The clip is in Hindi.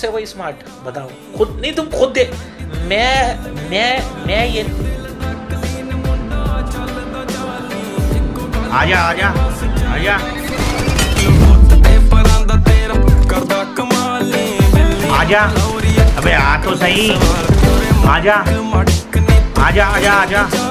से वही स्मार्ट बताओ खुद नहीं, तुम खुद दे मैं मैं मैं ये आजा आजा आजा। आजा। अबे, आ तो सही। आजा। आजा आजा आजा।